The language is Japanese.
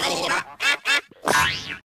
あ!